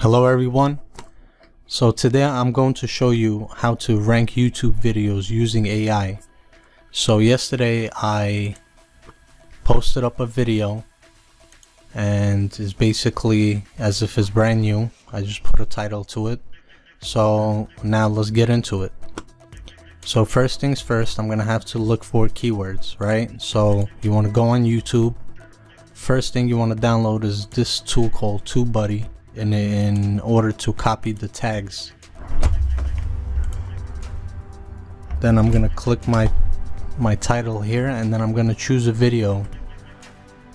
Hello everyone. So today I'm going to show you how to rank YouTube videos using AI. So yesterday I posted up a video and it's basically as if it's brand new. I just put a title to it. So now let's get into it. So first things first, I'm gonna have to look for keywords, right? So you wanna go on YouTube. First thing you wanna download is this tool called TubeBuddy in, in order to copy the tags. Then I'm gonna click my my title here and then I'm gonna choose a video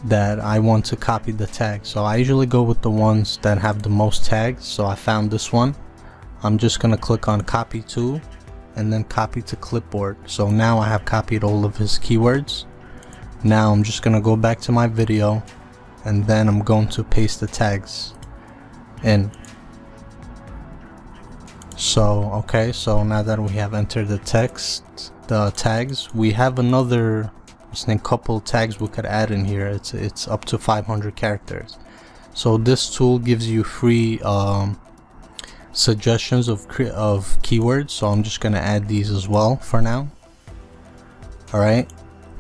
that I want to copy the tag. So I usually go with the ones that have the most tags. So I found this one. I'm just gonna click on copy to and then copy to clipboard. So now I have copied all of his keywords. Now I'm just gonna go back to my video and then I'm going to paste the tags in. So, okay, so now that we have entered the text, the tags, we have another I couple tags we could add in here. It's it's up to 500 characters. So this tool gives you free um, suggestions of of keywords. So I'm just gonna add these as well for now. All right,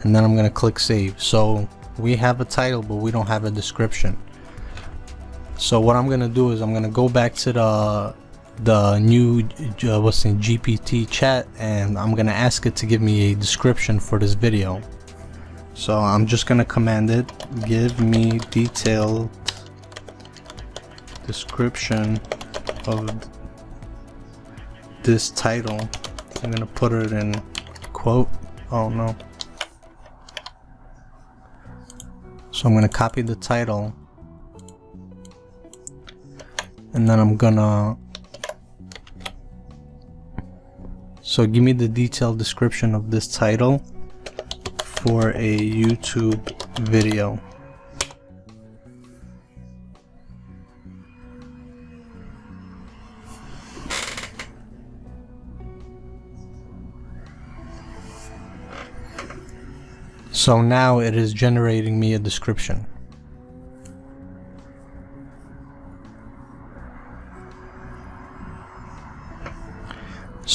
and then I'm gonna click save. So we have a title, but we don't have a description. So what I'm gonna do is I'm gonna go back to the the new uh, what's in GPT chat and I'm gonna ask it to give me a description for this video. So I'm just gonna command it, give me detailed description of this title. I'm gonna put it in quote. Oh no. So I'm gonna copy the title and then I'm gonna so give me the detailed description of this title for a YouTube video So now it is generating me a description.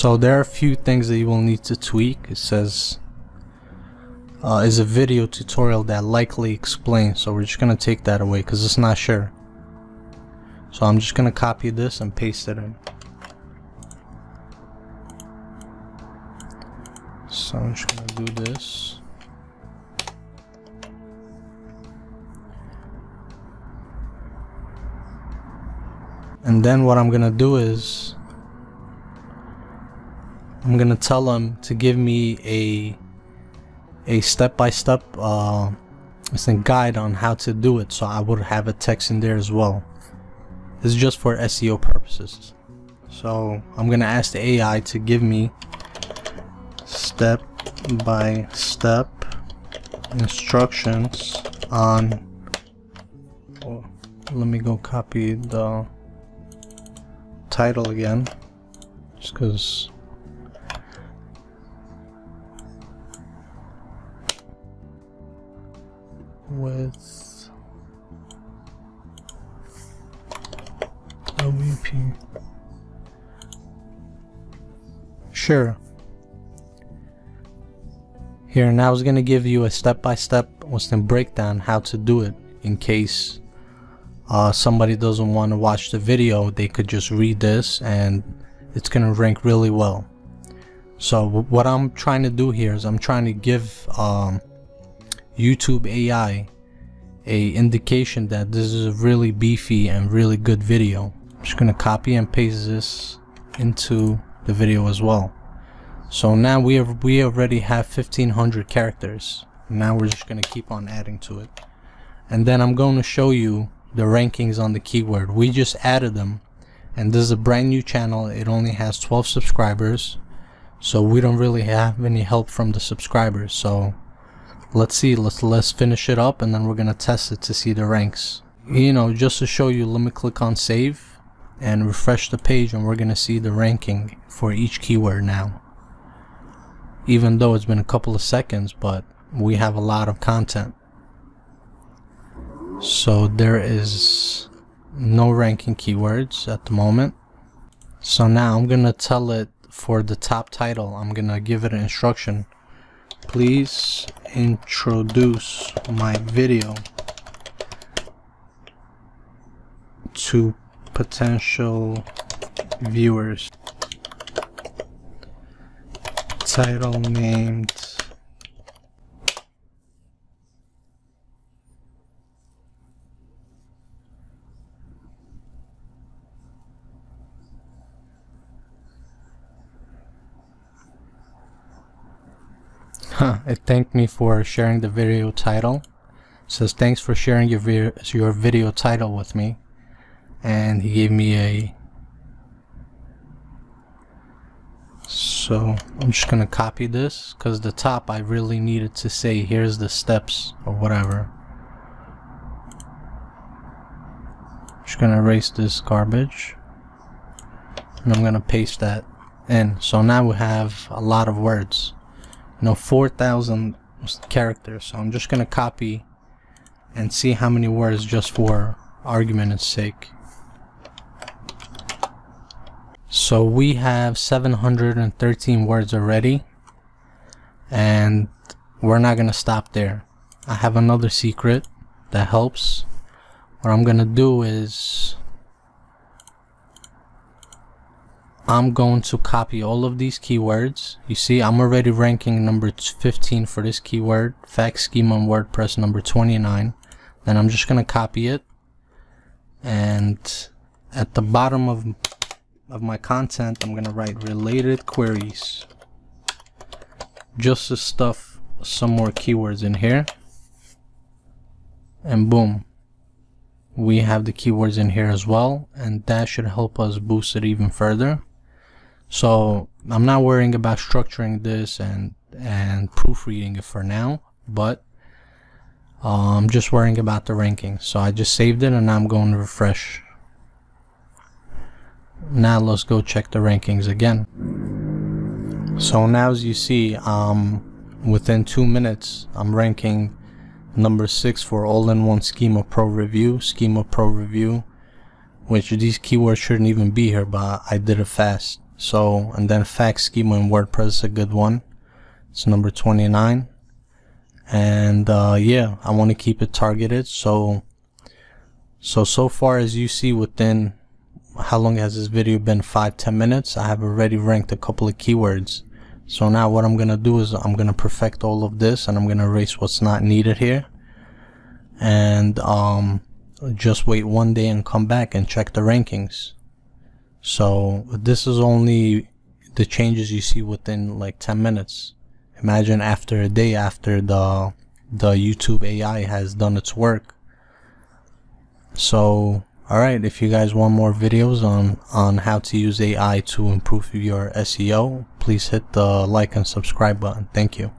So there are a few things that you will need to tweak. It says uh, is a video tutorial that likely explains. So we're just gonna take that away because it's not sure. So I'm just gonna copy this and paste it in. So I'm just gonna do this. And then what I'm gonna do is I'm gonna tell them to give me a a step-by-step -step, uh, guide on how to do it so I would have a text in there as well. This is just for SEO purposes. So I'm gonna ask the AI to give me step-by-step -step instructions on oh, let me go copy the title again just because with LVP. Sure. Here now I was gonna give you a step-by-step the breakdown how to do it in case uh, somebody doesn't want to watch the video they could just read this and it's gonna rank really well so what I'm trying to do here is I'm trying to give um, YouTube AI a indication that this is a really beefy and really good video. I'm just gonna copy and paste this into the video as well. So now we have we already have 1500 characters. Now we're just gonna keep on adding to it. And then I'm going to show you the rankings on the keyword. We just added them and this is a brand new channel. It only has 12 subscribers. So we don't really have any help from the subscribers. So let's see let's let's finish it up and then we're gonna test it to see the ranks you know just to show you let me click on save and refresh the page and we're gonna see the ranking for each keyword now even though it's been a couple of seconds but we have a lot of content so there is no ranking keywords at the moment. So now I'm gonna tell it for the top title, I'm gonna give it an instruction. Please introduce my video to potential viewers. Title named It thanked me for sharing the video title. It says thanks for sharing your, vi your video title with me. And he gave me a... So I'm just gonna copy this because the top I really needed to say here's the steps or whatever. Just gonna erase this garbage and I'm gonna paste that in. So now we have a lot of words know 4,000 characters. So I'm just gonna copy and see how many words just for argument's sake. So we have 713 words already and we're not gonna stop there. I have another secret that helps. What I'm gonna do is I'm going to copy all of these keywords. You see, I'm already ranking number 15 for this keyword, FAQ schema on WordPress number 29. Then I'm just going to copy it. And at the bottom of, of my content, I'm going to write related queries. Just to stuff some more keywords in here. And boom. We have the keywords in here as well. And that should help us boost it even further. So I'm not worrying about structuring this and and proofreading it for now, but uh, I'm just worrying about the ranking. So I just saved it and I'm going to refresh. Now let's go check the rankings again. So now as you see, um, within two minutes, I'm ranking number six for all-in-one Schema Pro review, Schema Pro review, which these keywords shouldn't even be here, but I did it fast. So, and then FAQ schema in WordPress is a good one. It's number 29. And, uh, yeah, I want to keep it targeted. So, so, so far as you see within, how long has this video been? Five, 10 minutes. I have already ranked a couple of keywords. So now what I'm going to do is I'm going to perfect all of this and I'm going to erase what's not needed here. And, um, just wait one day and come back and check the rankings. So this is only the changes you see within like 10 minutes. Imagine after a day after the the YouTube AI has done its work. So alright, if you guys want more videos on, on how to use AI to improve your SEO, please hit the like and subscribe button. Thank you.